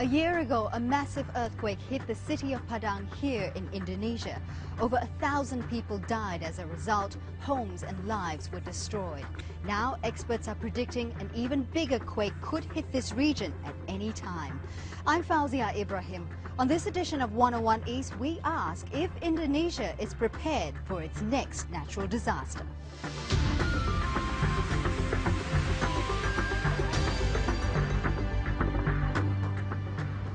A year ago, a massive earthquake hit the city of Padang here in Indonesia. Over a thousand people died as a result. Homes and lives were destroyed. Now, experts are predicting an even bigger quake could hit this region at any time. I'm Fauziah Ibrahim. On this edition of 101 East, we ask if Indonesia is prepared for its next natural disaster.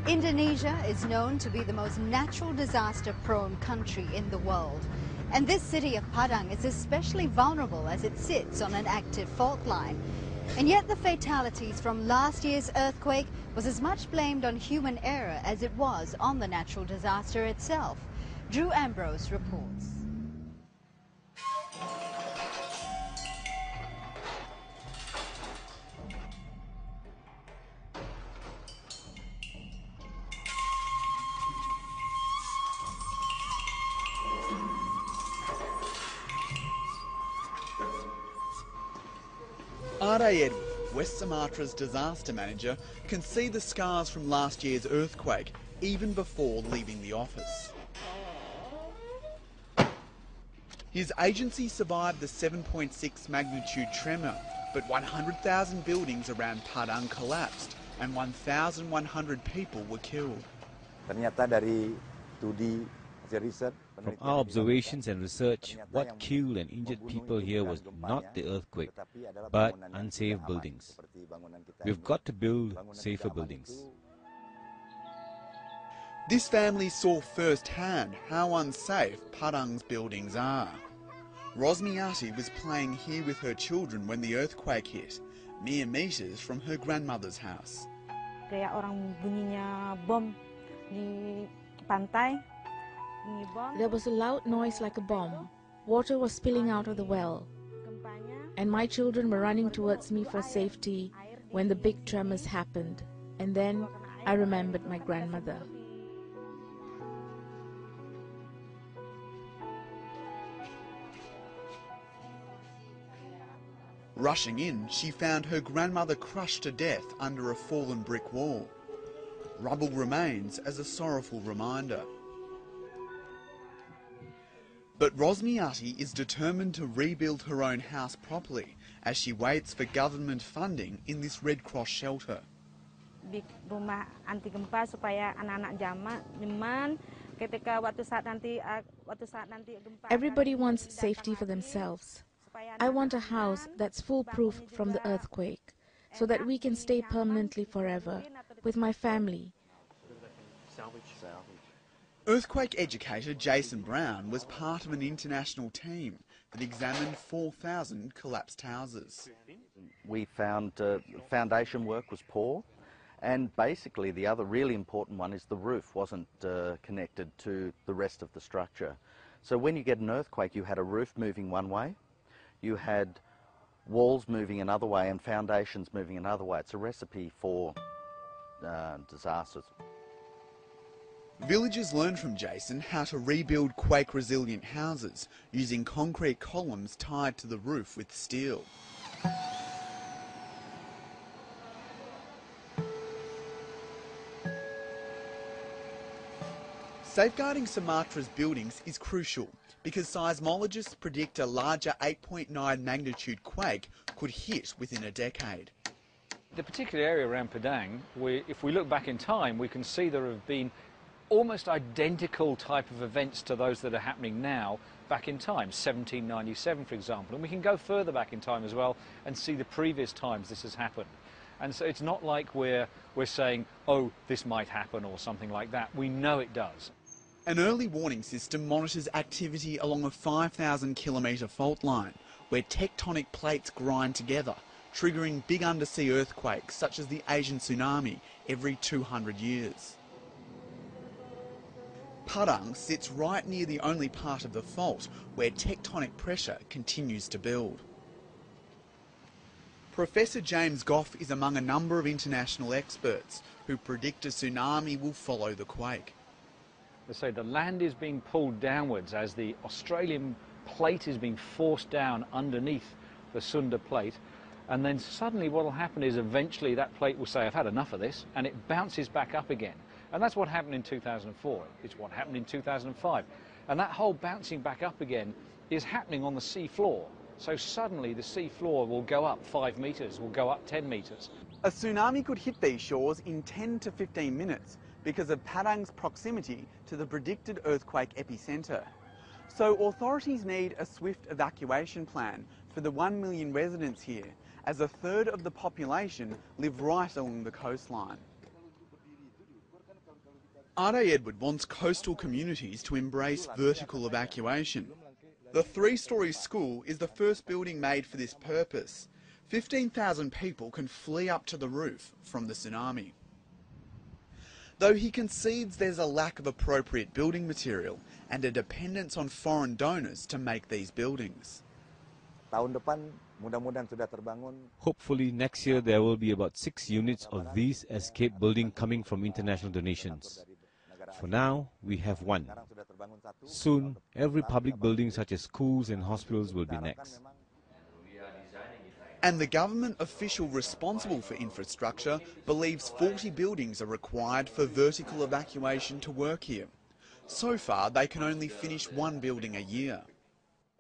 Indonesia is known to be the most natural disaster prone country in the world. And this city of Padang is especially vulnerable as it sits on an active fault line. And yet the fatalities from last year's earthquake was as much blamed on human error as it was on the natural disaster itself. Drew Ambrose reports. Edward, West Sumatra's disaster manager, can see the scars from last year's earthquake even before leaving the office. His agency survived the 7.6 magnitude tremor, but 100,000 buildings around Padang collapsed and 1,100 people were killed. Ternyata dari studi From our observations and research, what killed and injured people here was not the earthquake, but unsafe buildings. We've got to build safer buildings. This family saw firsthand how unsafe Padang's buildings are. Rosmiati was playing here with her children when the earthquake hit, mere metres from her grandmother's house. kayak orang bunyinya bom di pantai. There was a loud noise like a bomb. Water was spilling out of the well, and my children were running towards me for safety when the big tremors happened. And then I remembered my grandmother. Rushing in, she found her grandmother crushed to death under a fallen brick wall. Rubble remains as a sorrowful reminder. But Rosmiati is determined to rebuild her own house properly as she waits for government funding in this Red Cross shelter. di rumah anti gempa supaya anak-anak jama nyaman ketika waktu saat nanti uh, waktu saat nanti gempa Everybody wants safety for themselves. I want a house that's foolproof from the earthquake, so that we can stay permanently forever with my family. Earthquake educator Jason Brown was part of an international team that examined 4,000 collapsed houses. we found uh, foundation work was poor and basically the other really important one is the roof wasn't uh, connected to the rest of the structure. So when you get an earthquake you had a roof moving one way, you had walls moving another way and foundations moving another way. It's a recipe for uh, disasters. Villagers learned from Jason how to rebuild quake resilient houses using concrete columns tied to the roof with steel. Safeguarding Sumatra's buildings is crucial because seismologists predict a larger 8.9 magnitude quake could hit within a decade. The particular area around Padang, we, if we look back in time, we can see there have been almost identical type of events to those that are happening now back in time, 1797 for example, and we can go further back in time as well and see the previous times this has happened. And so it's not like we're, we're saying, oh, this might happen or something like that. We know it does. An early warning system monitors activity along a 5,000 kilometre fault line where tectonic plates grind together, triggering big undersea earthquakes such as the Asian tsunami every 200 years. Padang sits right near the only part of the fault where tectonic pressure continues to build. Professor James Goff is among a number of international experts who predict a tsunami will follow the quake. They say the land is being pulled downwards as the Australian plate is being forced down underneath the Sunda plate. And then suddenly what will happen is eventually that plate will say, I've had enough of this, and it bounces back up again. And that's what happened in 2004. It's what happened in 2005. And that whole bouncing back up again is happening on the sea floor. So suddenly the sea floor will go up five metres, will go up 10 metres. A tsunami could hit these shores in 10 to 15 minutes because of Padang's proximity to the predicted earthquake epicentre. So authorities need a swift evacuation plan for the 1 million residents here, as a third of the population live right along the coastline. Ade Edward wants coastal communities to embrace vertical evacuation. The three-storey school is the first building made for this purpose. 15,000 people can flee up to the roof from the tsunami. Though he concedes there's a lack of appropriate building material and a dependence on foreign donors to make these buildings. Hopefully next year there will be about six units of these escape building coming from international donations. For now, we have one. Soon, every public building such as schools and hospitals will be next. And the government official responsible for infrastructure believes 40 buildings are required for vertical evacuation to work here. So far, they can only finish one building a year.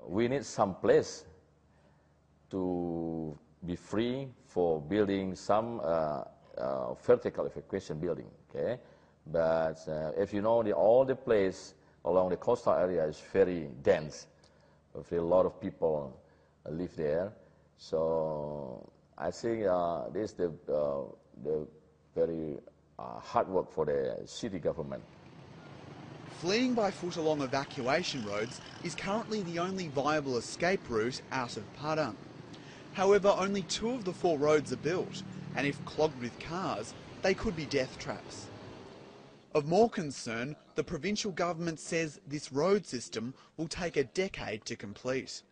We need some place to be free for building some uh, uh, vertical evacuation building. Okay, but uh, if you know, the, all the place along the coastal area is very dense. A lot of people live there. So I think uh, this is the, uh, the very uh, hard work for the city government. Fleeing by foot along evacuation roads is currently the only viable escape route out of Padang. However, only two of the four roads are built, and if clogged with cars, they could be death traps. Of more concern, the provincial government says this road system will take a decade to complete.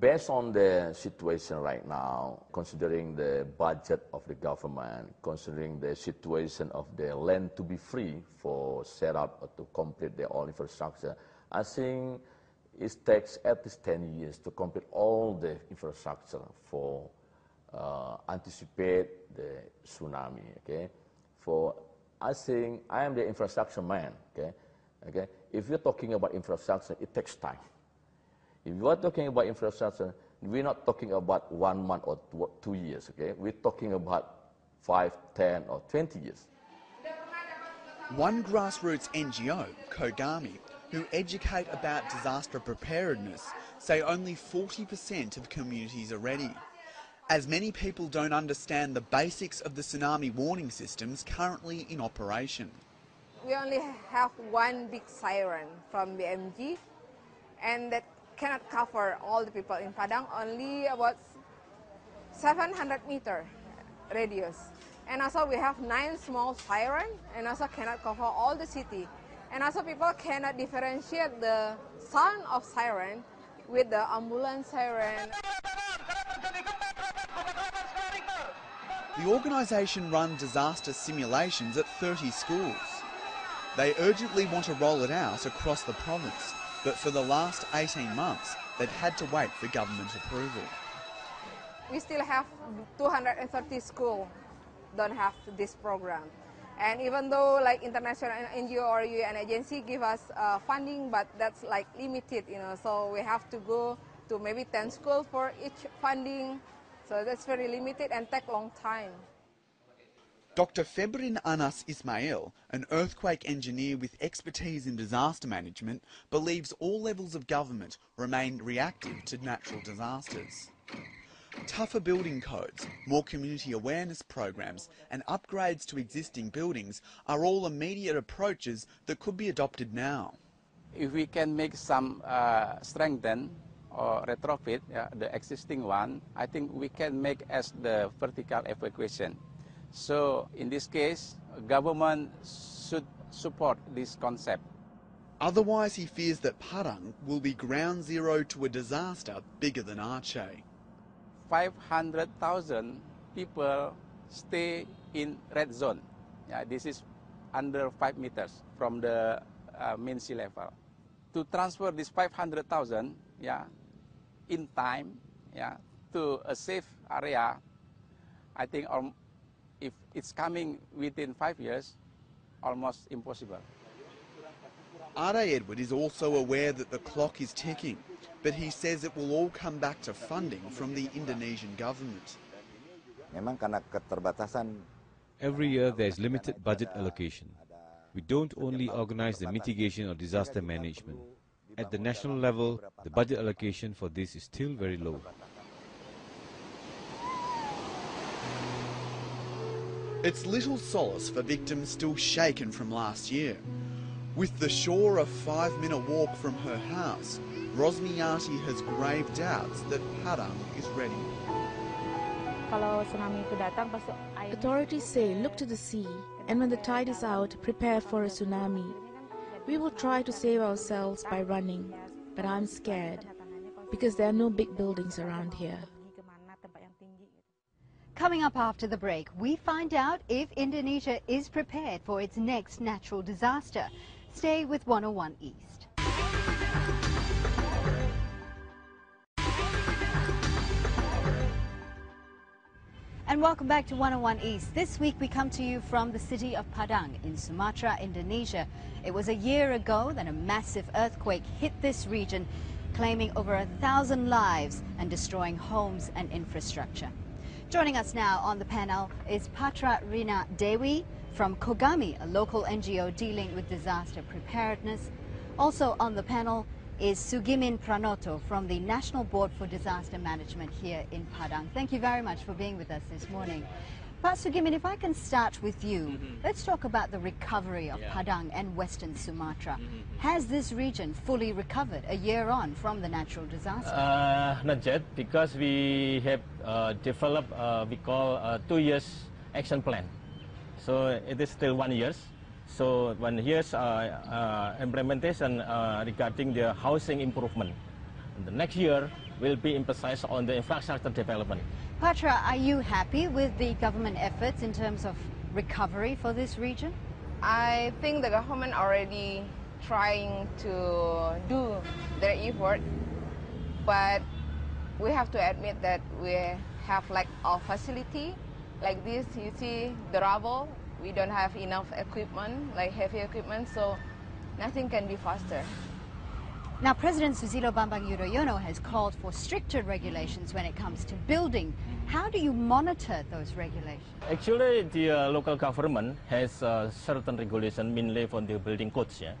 Based on the situation right now, considering the budget of the government, considering the situation of the land to be free for set up or to complete the all infrastructure, I think it takes at least 10 years to complete all the infrastructure for uh, anticipate the tsunami, okay? For I think I am the infrastructure man. Okay, okay. If you're talking about infrastructure, it takes time. If you are talking about infrastructure, we're not talking about one month or two years. Okay, we're talking about five, ten, or twenty years. One grassroots NGO, Kogami, who educate about disaster preparedness, say only 40% of communities are ready as many people don't understand the basics of the tsunami warning systems currently in operation. We only have one big siren from BMG and that cannot cover all the people in Padang, only about 700 meter radius. And also we have nine small siren and also cannot cover all the city. And also people cannot differentiate the sound of siren with the ambulance siren. The organisation run disaster simulations at 30 schools. They urgently want to roll it out across the province, but for the last 18 months, they've had to wait for government approval. We still have 230 schools don't have this program. And even though like international NGO or UN agency give us uh, funding, but that's like limited, you know, so we have to go to maybe 10 schools for each funding. So that's very limited and take long time. Dr. Febrin Anas Ismail, an earthquake engineer with expertise in disaster management, believes all levels of government remain reactive to natural disasters. Tougher building codes, more community awareness programs and upgrades to existing buildings are all immediate approaches that could be adopted now. If we can make some uh, strengthen or retrofit yeah, the existing one, I think we can make as the vertical evacuation. So in this case, government should support this concept. Otherwise, he fears that Padang will be ground zero to a disaster bigger than Aceh. 500,000 people stay in red zone. Yeah, this is under 5 meters from the uh, mean sea level. To transfer this 500,000, yeah, in time, yeah, to a safe area, I think um, if it's coming within five years, almost impossible. Ade Edward is also aware that the clock is ticking, but he says it will all come back to funding from the Indonesian government. Memang karena keterbatasan Every year there is limited budget allocation. We don't only organize the mitigation or disaster management. At the national level, the budget allocation for this is still very low. It's little solace for victims still shaken from last year. With the shore a five minute walk from her house, Rosmiati has grave doubts that Padang is ready. Kalau tsunami itu datang, pasti air Authorities say look to the sea, and when the tide is out, prepare for a tsunami. We will try to save ourselves by running, but I'm scared because there are no big buildings around here. Coming up after the break, we find out if Indonesia is prepared for its next natural disaster. Stay with 101 East. And welcome back to 101 East. This week we come to you from the city of Padang in Sumatra, Indonesia. It was a year ago that a massive earthquake hit this region, claiming over a thousand lives and destroying homes and infrastructure. Joining us now on the panel is Patra Rina Dewi from Kogami, a local NGO dealing with disaster preparedness. Also on the panel is Sugimin Pranoto from the National Board for Disaster Management here in Padang. Thank you very much for being with us this morning. Pak Sugimin, if I can start with you, let's talk about the recovery of Padang and Western Sumatra. Has this region fully recovered a year on from the natural disaster? Uh, not yet, because we have uh, developed uh, we call uh, two years action plan. So it is still one years. So one years uh, uh, implementation uh, regarding the housing improvement. And the next year will be emphasized on the infrastructure development. Patra, are you happy with the government efforts in terms of recovery for this region? I think the government already trying to do their effort, but we have to admit that we have lack of facility. Like this, you see the rubble. We don't have enough equipment, like heavy equipment, so nothing can be faster. Now, President Susilo Bambang Yudhoyono has called for stricter regulations when it comes to building. How do you monitor those regulations? Actually, the uh, local government has uh, certain regulation mainly for the building codes. Yeah?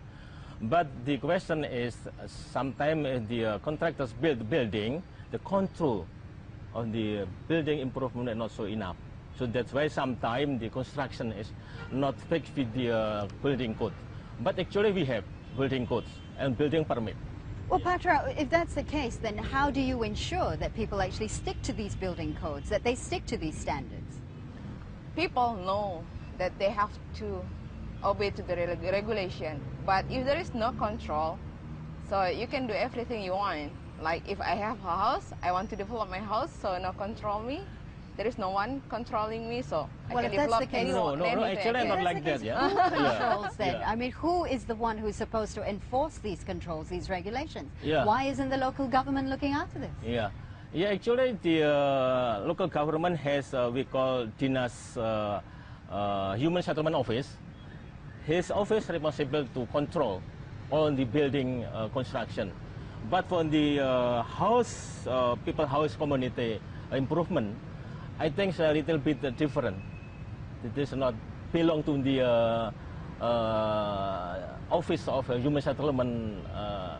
But the question is, uh, sometimes the uh, contractors build the building, the control on the building improvement is not so enough. So that's why sometimes the construction is not fixed with the uh, building code. But actually we have building codes and building permit. Well, Patra, if that's the case, then how do you ensure that people actually stick to these building codes, that they stick to these standards? People know that they have to obey to the reg- regulation, but if there is no control, so you can do everything you want. Like if I have a house, I want to develop my house, so no control me. There is no one controlling me, so Well, I if can develop the case- any, No, no, no, anything. actually not like that. Yeah. case, Who controls then? Yeah. I mean, who is the one who's supposed to enforce these controls, these regulations? Yeah. Why isn't the local government looking after this? Yeah, yeah. Actually, the uh, local government has uh, we call Dinas uh, uh, Human Settlement Office. His office responsible to control all the building uh, construction, but for the uh, house uh, people house community improvement, I think it's a little bit uh, different. It is not belong to the uh, uh, office of uh, human settlement uh,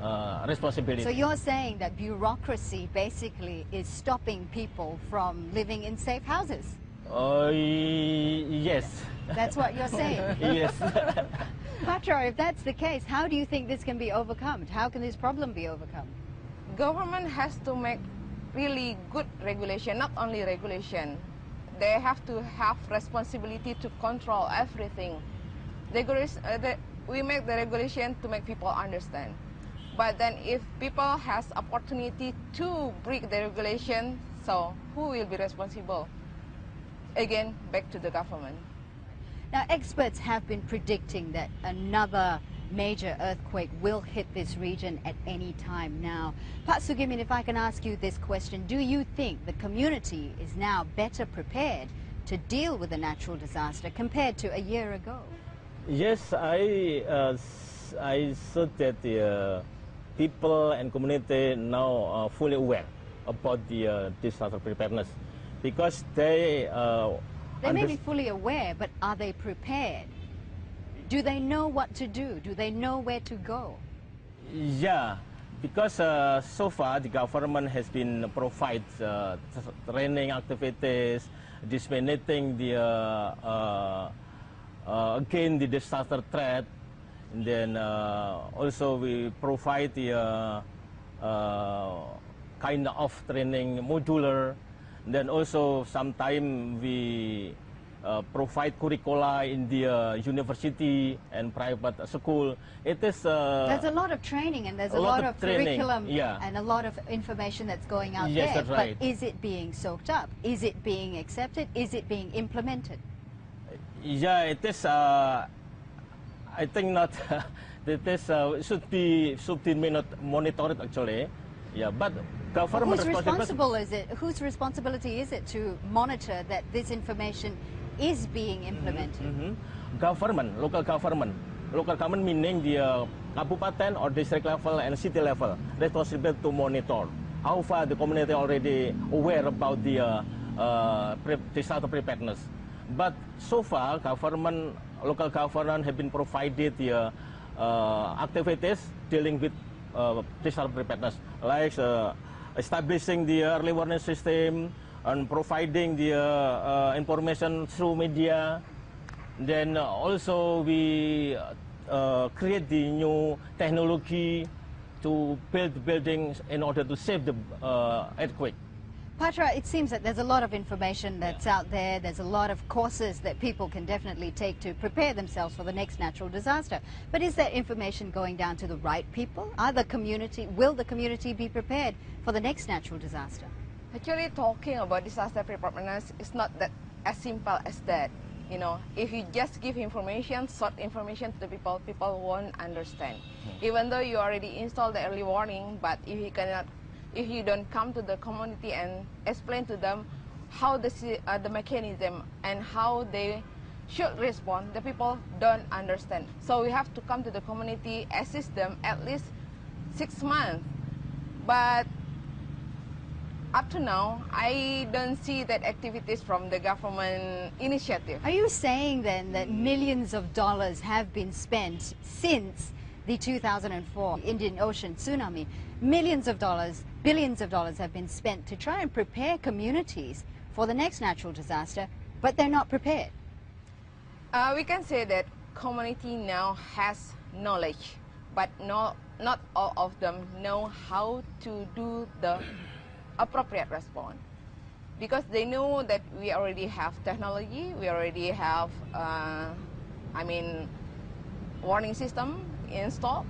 uh, responsibility. So you're saying that bureaucracy basically is stopping people from living in safe houses? Uh, yes. That's what you're saying? yes. Patra, if that's the case, how do you think this can be overcome? How can this problem be overcome? government has to make really good regulation, not only regulation. They have to have responsibility to control everything. Uh, the, we make the regulation to make people understand. But then if people has opportunity to break the regulation, so who will be responsible? Again, back to the government. Now, experts have been predicting that another major earthquake will hit this region at any time now. Pak Sugimin, if I can ask you this question, do you think the community is now better prepared to deal with a natural disaster compared to a year ago? Yes, I, uh, I thought that the uh, people and community now are fully aware about the uh, disaster preparedness because they... Uh, they may be fully aware, but are they prepared? Do they know what to do? Do they know where to go? Yeah, because uh, so far the government has been provide uh, training activities, disseminating the uh, uh, uh again the disaster threat, and then uh, also we provide the kind of training modular. And then also sometime we uh, provide curricula in the uh, university and private school. It is. Uh, there's a lot of training and there's a, a lot, lot, of, curriculum yeah. and a lot of information that's going out yes, there. That's right. But is it being soaked up? Is it being accepted? Is it being implemented? Yeah, it is. Uh, I think not. it is uh, should be should be monitored actually. Yeah, but government Who's responsible is it? Whose responsibility is it to monitor that this information is being implemented? Mm -hmm. Government, local government. Local government meaning the kabupaten or district level and city level responsible to monitor how far the community already aware about the uh, uh, pre disaster preparedness. But so far, government, local government have been provided the uh, activities dealing with uh, disaster preparedness, like uh, establishing the early warning system, and providing the uh, uh, information through media. Then also we uh, create the new technology to build buildings in order to save the earthquake. Patra, it seems that there's a lot of information that's out there. There's a lot of courses that people can definitely take to prepare themselves for the next natural disaster. But is that information going down to the right people? Are the community, will the community be prepared for the next natural disaster? Actually, talking about disaster preparedness is not that as simple as that. You know, if you just give information, short information to the people, people won't understand. Hmm. Even though you already installed the early warning, but if you cannot, if you don't come to the community and explain to them how the uh, the mechanism and how they should respond, the people don't understand. So we have to come to the community, assist them at least six months. But up to now, I don't see that activities from the government initiative. Are you saying then that millions of dollars have been spent since the 2004 Indian Ocean tsunami? Millions of dollars, billions of dollars have been spent to try and prepare communities for the next natural disaster, but they're not prepared. Uh, we can say that community now has knowledge, but not, not all of them know how to do the appropriate response because they know that we already have technology, we already have, uh, I mean, warning system installed,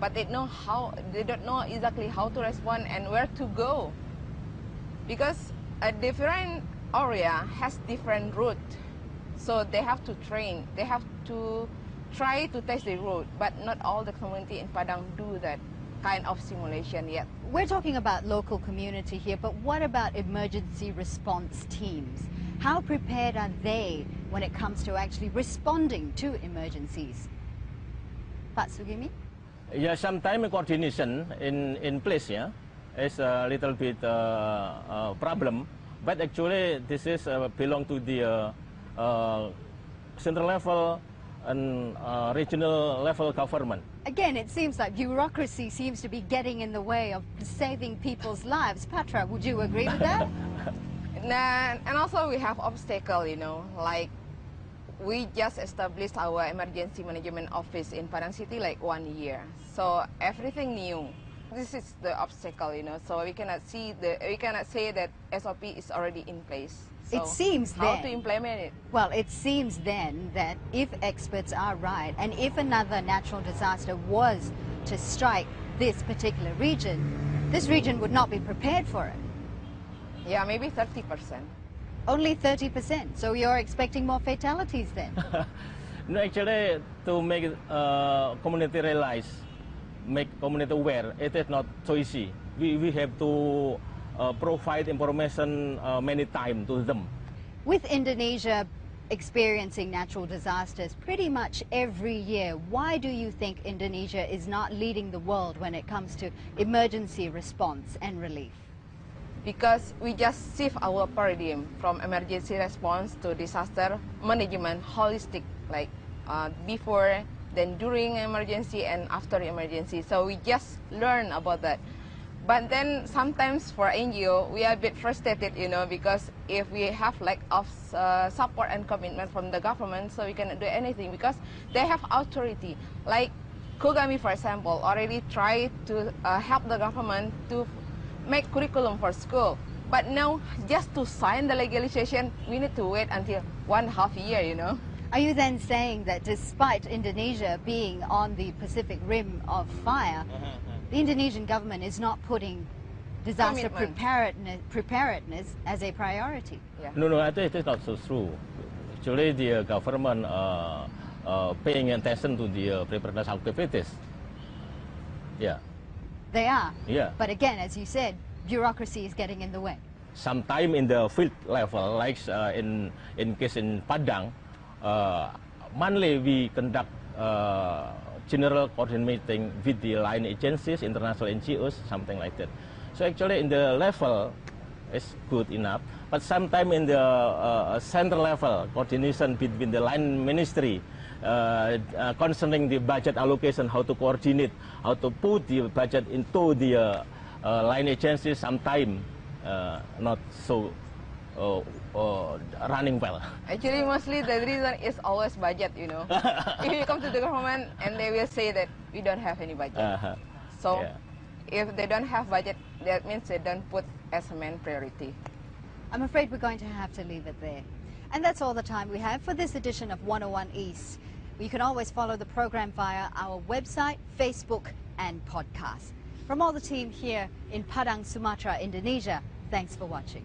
but they know how, they don't know exactly how to respond and where to go. Because a different area has different route, so they have to train, they have to try to test the route, but not all the community in Padang do that kind of simulation yet. We're talking about local community here, but what about emergency response teams? How prepared are they when it comes to actually responding to emergencies? Pak Sugimin? Yeah, sometimes coordination in, in place yeah, is a little bit uh, uh, problem, but actually this is uh, belong to the uh, uh, central level and regional level government. Again, it seems like bureaucracy seems to be getting in the way of saving people's lives. Patra, would you agree with that? nah, and also we have obstacle, you know, like we just established our emergency management office in Padang City like one year. So everything new. This is the obstacle, you know, so we cannot see the, we cannot say that SOP is already in place. So it seems how then, to implement it. Well, it seems then that if experts are right, and if another natural disaster was to strike this particular region, this region would not be prepared for it. Yeah, maybe 30%. Only 30%. So you're expecting more fatalities then? No, actually, to make uh, community realize, make community aware, it is not so easy. We, we have to uh, provide information uh, many times to them. With Indonesia experiencing natural disasters pretty much every year, why do you think Indonesia is not leading the world when it comes to emergency response and relief? Because we just shift our paradigm from emergency response to disaster management holistic, like uh, before, then during emergency and after emergency. So we just learn about that. But then sometimes for NGO, we are a bit frustrated, you know, because if we have lack of uh, support and commitment from the government, so we cannot do anything because they have authority. Like Kogami, for example, already tried to uh, help the government to make curriculum for school. But now, just to sign the legalization, we need to wait until one half year, you know. Are you then saying that despite Indonesia being on the Pacific Rim of fire, the Indonesian government is not putting disaster preparedness, preparedness as a priority? Yeah. No, no, I think it is not so true. Actually, the uh, government uh, uh, paying attention to the uh, preparedness activities. Yeah, They are. yeah. But again, as you said, bureaucracy is getting in the way. Sometime in the field level, like uh, in in case in Padang, uh, monthly we conduct uh, general coordinating with the line agencies, international NGOs, something like that. So actually, in the level, it's good enough. But sometime in the uh, center level, coordination between the line ministry, uh, uh, concerning the budget allocation, how to coordinate, how to put the budget into the uh, uh, line agencies, sometime uh, not so uh, uh, running well. Actually, mostly the reason is always budget, you know. if you come to the government and they will say that we don't have any budget. Uh-huh. So Yeah. if they don't have budget, that means they don't put as a main priority. I'm afraid we're going to have to leave it there. And that's all the time we have for this edition of 101 East. You can always follow the program via our website, Facebook, and podcast. From all the team here in Padang, Sumatra, Indonesia, thanks for watching.